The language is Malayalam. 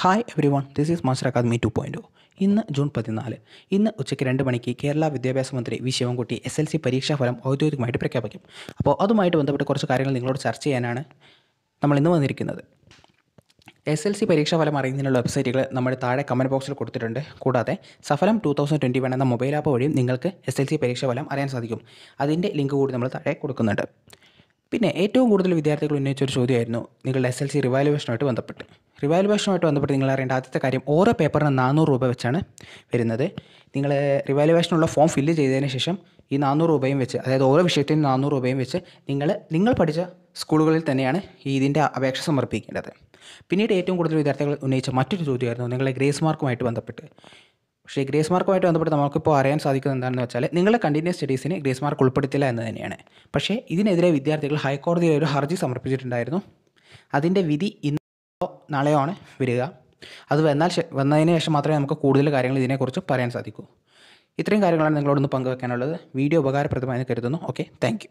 Hi everyone this is master academy two point ഇന്ന് ജൂൺ പതിനാല്. ഇന്ന് ഉച്ചയ്ക്ക് രണ്ട് മണിക്ക് കേരള വിദ്യാഭ്യാസ മന്ത്രി V Sivankutty S L C പരീക്ഷാഫലം ഔദ്യോഗികമായിട്ട് പ്രഖ്യാപിക്കും. അപ്പോൾ അതുമായിട്ട് ബന്ധപ്പെട്ട് കുറച്ച് കാര്യങ്ങൾ നിങ്ങളോട് ചർച്ച ചെയ്യാനാണ് നമ്മൾ ഇന്ന് വന്നിരിക്കുന്നത്. എസ് എൽ സി പരീക്ഷാഫലം അറിയുന്നതിനുള്ള വെബ്സൈറ്റുകൾ നമ്മൾ താഴെ കമന്റ് ബോക്സിൽ കൊടുത്തിട്ടുണ്ട്. കൂടാതെ Saphalam two thousand twenty one എന്ന മൊബൈൽ ആപ്പ് വഴിയും നിങ്ങൾക്ക് എസ് എൽ സി പരീക്ഷാഫലം അറിയാൻ സാധിക്കും. അതിന്റെ ലിങ്ക് കൂടി നമ്മൾ താഴെ കൊടുക്കുന്നുണ്ട്. പിന്നെ ഏറ്റവും കൂടുതൽ വിദ്യാർത്ഥികൾ ഉന്നയിച്ച ഒരു ചോദ്യമായിരുന്നു നിങ്ങളുടെ എസ് എൽ സി റിവാലുവേഷനുമായിട്ട് ബന്ധപ്പെട്ട്. റിവാലുവേഷനുമായിട്ട് ബന്ധപ്പെട്ട് നിങ്ങൾ അറിയേണ്ട ആദ്യത്തെ കാര്യം ഓരോ പേപ്പറിന് നാനൂറ് രൂപ വെച്ചാണ് വരുന്നത്. നിങ്ങൾ റിവാലുവേഷനുള്ള ഫോം ഫില്ല് ചെയ്തതിന് ശേഷം ഈ നാനൂറ് രൂപയും വെച്ച് അതായത് ഓരോ വിഷയത്തിനും നാനൂറ് രൂപയും വെച്ച് നിങ്ങൾ നിങ്ങൾ പഠിച്ച സ്കൂളുകളിൽ തന്നെയാണ് ഈ ഇതിന്റെ അപേക്ഷ സമർപ്പിക്കേണ്ടത്. പിന്നീട് ഏറ്റവും കൂടുതൽ വിദ്യാർത്ഥികൾ ഉന്നയിച്ച മറ്റൊരു ചോദ്യമായിരുന്നു നിങ്ങളുടെ ഗ്രേസ് മാർക്കുമായിട്ട് ബന്ധപ്പെട്ട്. പക്ഷേ ഗ്രേസ് മാർക്കുമായിട്ട് ബന്ധപ്പെട്ട് നമുക്കിപ്പോൾ അറിയാൻ സാധിക്കുന്നത് എന്താണെന്ന് വെച്ചാൽ നിങ്ങളുടെ കണ്ടിന്യൂസ് സ്റ്റഡീസിന് ഗ്രേസ് മാർക്ക് ഉൾപ്പെടുത്തില്ല എന്ന് തന്നെയാണ്. പക്ഷേ ഇതിനെതിരെ വിദ്യാർത്ഥികൾ ഹൈക്കോടതിയിൽ ഒരു ഹർജി സമർപ്പിച്ചിട്ടുണ്ടായിരുന്നു. അതിന്റെ വിധി ഇന്നോ നാളെയോ ആണ് വരിക. അത് വന്നാൽ വന്നതിന് ശേഷം മാത്രമേ നമുക്ക് കൂടുതൽ കാര്യങ്ങൾ ഇതിനെക്കുറിച്ച് പറയാൻ സാധിക്കൂ. ഇത്രയും കാര്യങ്ങളാണ് നിങ്ങളോടൊന്ന് പങ്കുവെക്കാനുള്ളത്. വീഡിയോ ഉപകാരപ്രദമായെന്ന് കരുതുന്നു. Okay thank